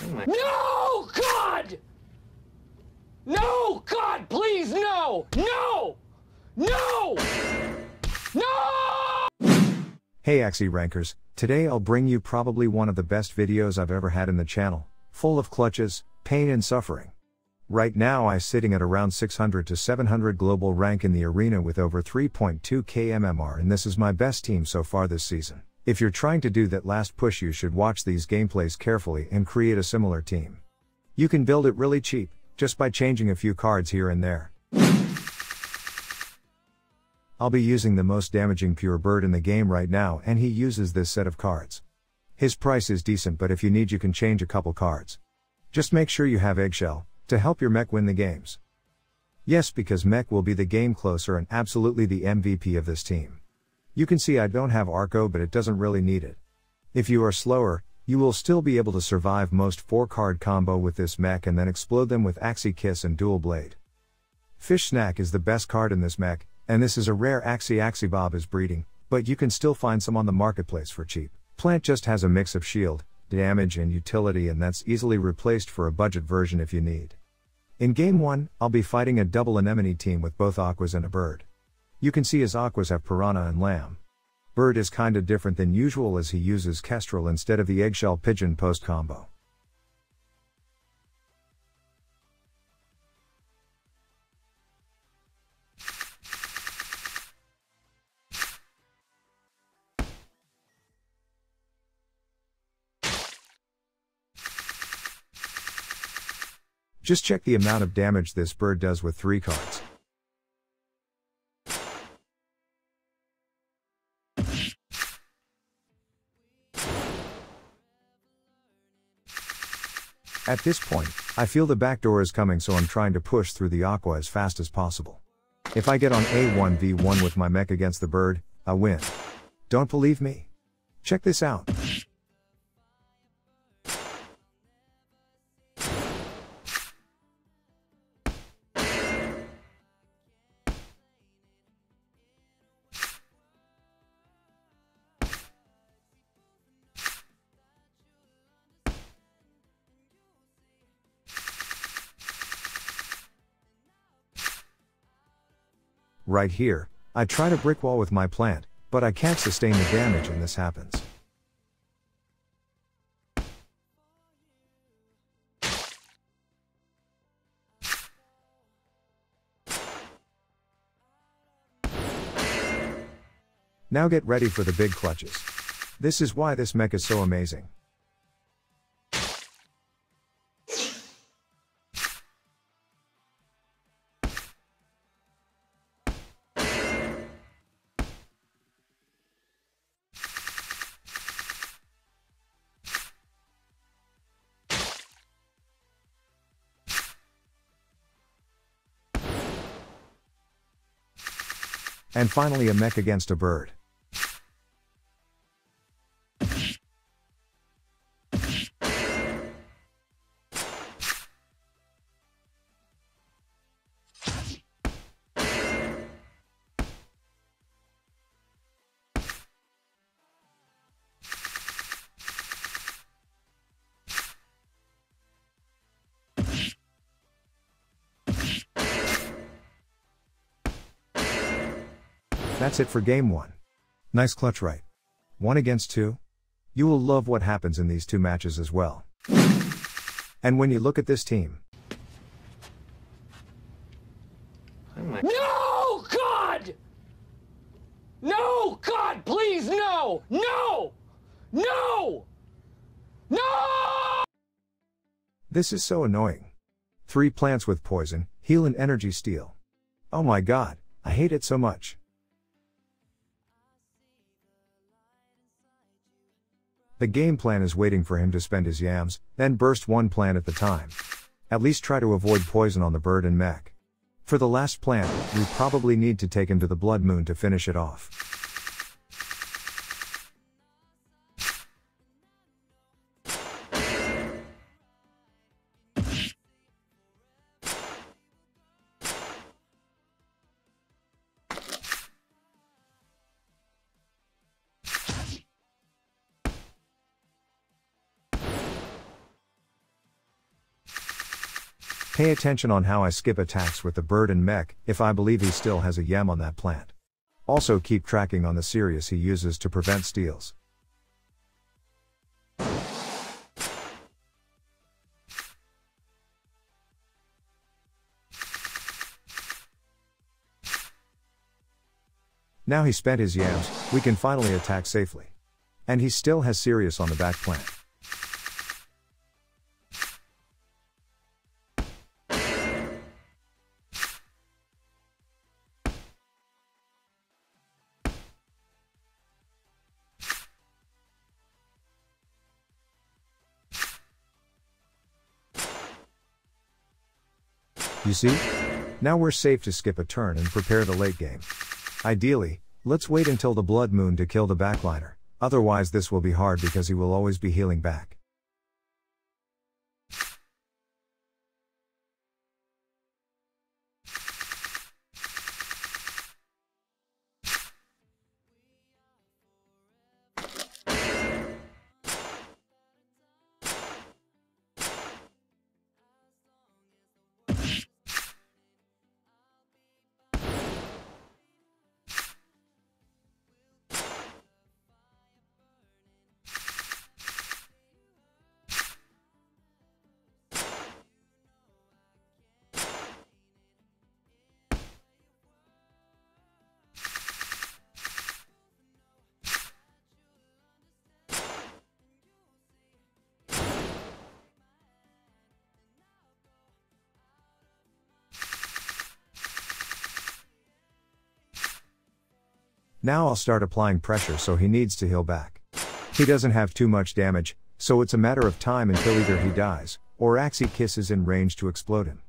Oh no, God! No, God, please, no! No! No! No! Hey Axie Rankers, today I'll bring you probably one of the best videos I've ever had in the channel, full of clutches, pain and suffering. Right now I sitting at around 600 to 700 global rank in the arena with over 3.2k MMR and this is my best team so far this season. If you're trying to do that last push you should watch these gameplays carefully and create a similar team. You can build it really cheap, just by changing a few cards here and there. I'll be using the most damaging pure bird in the game right now and he uses this set of cards. His price is decent but if you need you can change a couple cards. Just make sure you have eggshell, to help your mech win the games. Yes, because mech will be the game closer and absolutely the MVP of this team. You can see I don't have Arco, but it doesn't really need it. If you are slower, you will still be able to survive most 4 card combo with this mech and then explode them with Axie Kiss and Dual Blade. Fish Snack is the best card in this mech, and this is a rare Axie Axie Bob is breeding, but you can still find some on the marketplace for cheap. Plant just has a mix of shield, damage, and utility, and that's easily replaced for a budget version if you need. In game 1, I'll be fighting a double anemone team with both aquas and a bird. You can see his aquas have piranha and lam. Bird is kinda different than usual as he uses kestrel instead of the eggshell pigeon post combo. Just check the amount of damage this bird does with 3 cards. At this point, I feel the back door is coming so I'm trying to push through the aqua as fast as possible. If I get on A1v1 with my mech against the bird, I win. Don't believe me? Check this out. Right here, I try to brick wall with my plant, but I can't sustain the damage and this happens. Now get ready for the big clutches. This is why this mech is so amazing. And finally a mech against a bird. That's it for game 1. Nice clutch right. 1 against 2. You will love what happens in these two matches as well. And when you look at this team. No, God! No, God, please, no! No! No! No! This is so annoying. Three plants with poison, heal and energy steal. Oh my god, I hate it so much. The game plan is waiting for him to spend his yams, then burst one plant at the time. At least try to avoid poison on the bird and mech. For the last plant, we probably need to take him to the blood moon to finish it off. Pay attention on how I skip attacks with the bird and mech, if I believe he still has a yam on that plant. Also keep tracking on the Sirius he uses to prevent steals. Now he spent his yams, we can finally attack safely. And he still has Sirius on the back plant. You see? Now we're safe to skip a turn and prepare the late game. Ideally, let's wait until the blood moon to kill the backliner, otherwise this will be hard because he will always be healing back. Now I'll start applying pressure so he needs to heal back. He doesn't have too much damage, so it's a matter of time until either he dies, or Axie Kiss is in range to explode him.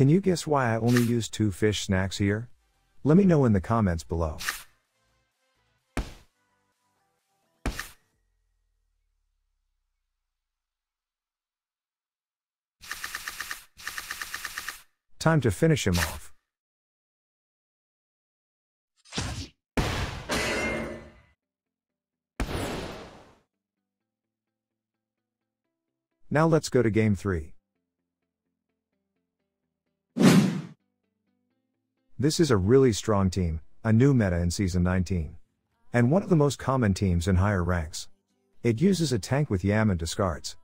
Can you guess why I only use two fish snacks here? Let me know in the comments below. Time to finish him off. Now let's go to game 3. This is a really strong team, a new meta in Season 19. And one of the most common teams in higher ranks. It uses a tank with Yam and discards.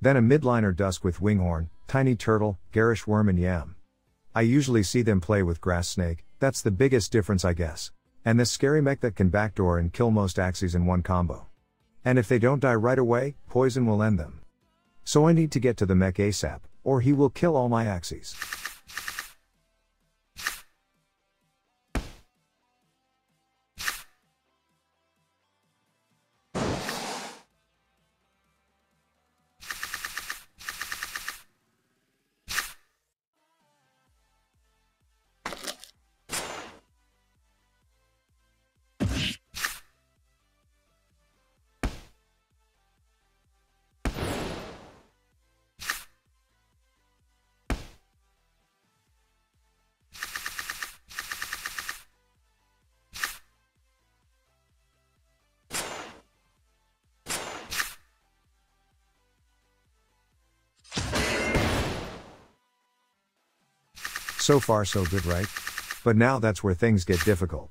Then a midliner Dusk with Winghorn, Tiny Turtle, Garish Worm and Yam. I usually see them play with Grass Snake, that's the biggest difference I guess. And this scary mech that can backdoor and kill most axies in one combo. And if they don't die right away, poison will end them. So I need to get to the mech ASAP, or he will kill all my Axies. So far, so good, right? But now that's where things get difficult.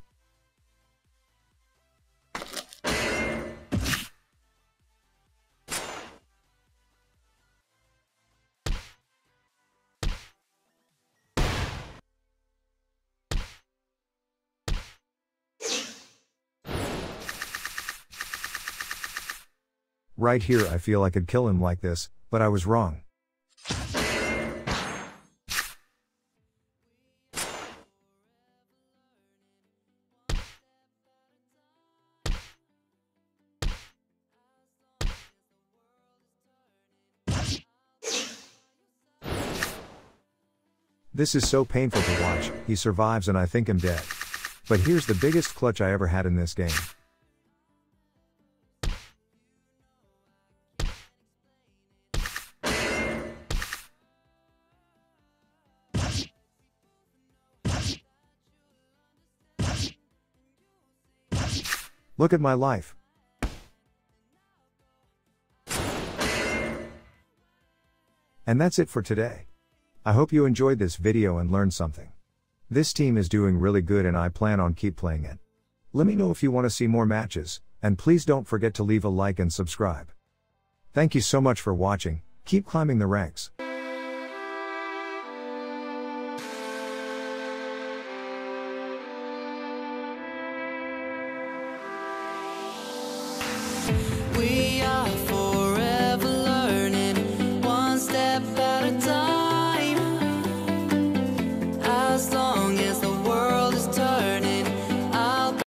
Right here I feel I could kill him like this, but I was wrong. This is so painful to watch, he survives and I think I'm dead. But here's the biggest clutch I ever had in this game. Look at my life. And that's it for today. I hope you enjoyed this video and learned something. This team is doing really good and I plan on keep playing it. Let me know if you want to see more matches, and please don't forget to leave a like and subscribe. Thank you so much for watching, keep climbing the ranks.